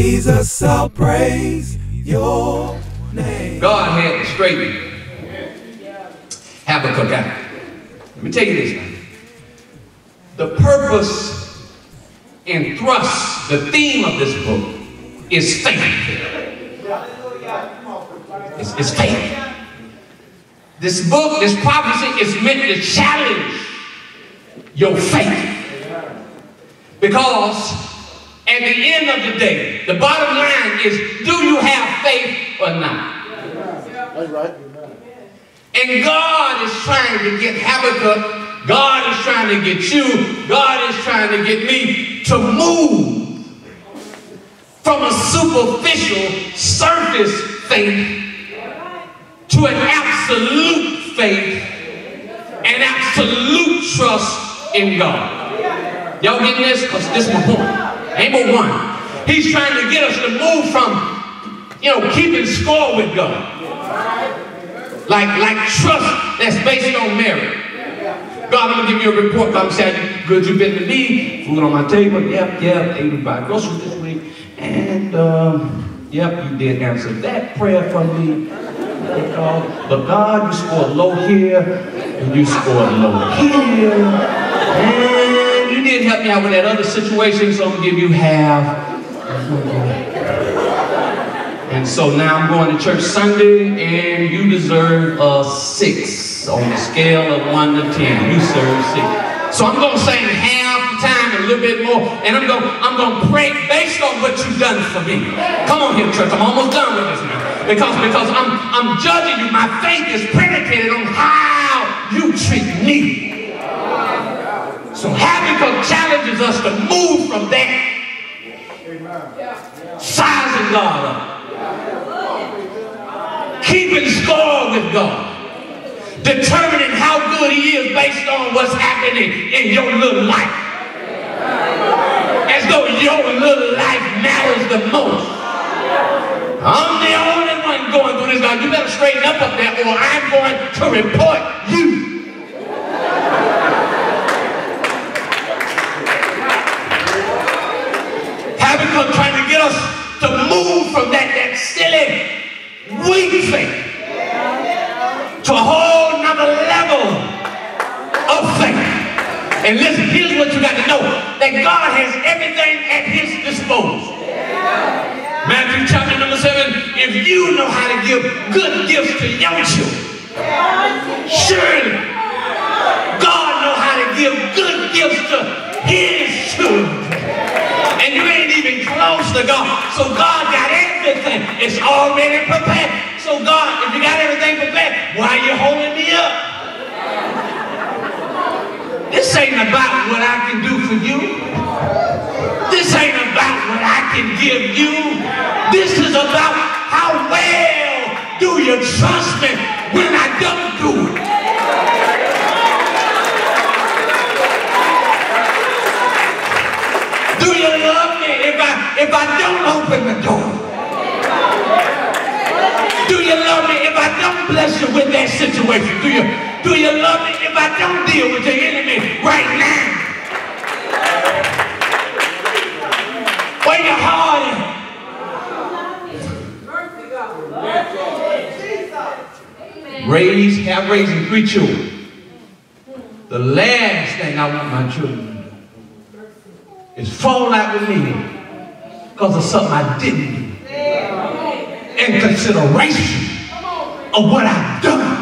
Jesus, I'll praise your name. God had to straighten Habakkuk out. Let me tell you this now. The purpose and thrust, the theme of this book is faith. It's, it's faith. This book, this prophecy is meant to challenge your faith. Because at the end of the day, the bottom line is do you have faith or not? That's right. And God is trying to get Habakkuk, God is trying to get you, God is trying to get me to move from a superficial surface faith to an absolute faith and absolute trust in God. Y'all getting this? Because this is my point. But one. He's trying to get us to move from, you know, keeping score with God. Like, like trust that's based on merit. God, I'm gonna give you a report. I'm saying, good you've been to me. Food on my table. Yep, yep. Ate about groceries this week. And, um, yep, you did answer that prayer for me. But God, you scored low here, and you scored low here. And did help me out with that other situation, so I'm gonna give you half. And so now I'm going to church Sunday, and you deserve a six on the scale of one to ten. You serve six. So I'm going to sing half the time a little bit more, and I'm going to, I'm going to pray based on what you've done for me. Come on here, church. I'm almost done with this now. Because, because I'm, I'm judging you. My faith is predicated on Sizing God up keeping score with God, determining how good He is based on what's happening in your little life. As though your little life matters the most. I'm the only one going through this. God, you better straighten up up there, or I'm going to report you. Weak faith to a whole nother level of faith. And listen, here's what you got to know that God has everything at his disposal. Matthew chapter number 7 if you know how to give good gifts to young children, surely God know how to give good gifts to his children. And you ain't even close to God. So God. It's already prepared. So God, if you got everything prepared, why are you holding me up? This ain't about what I can do for you. This ain't about what I can give you. This is about how well do you trust me when I don't do it. Do you love me if I if I don't open the door? Do you love me if I don't bless you with that situation? Do you do you love me if I don't deal with your enemy right now? Where your heart at? Raise, have raising three children. The last thing I want my children to do is fall out with me because of something I didn't. Consideration of what I've done.